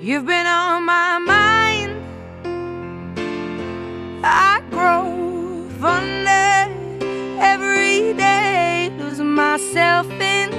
You've been on my mind. I grow fonder every day. Losing myself in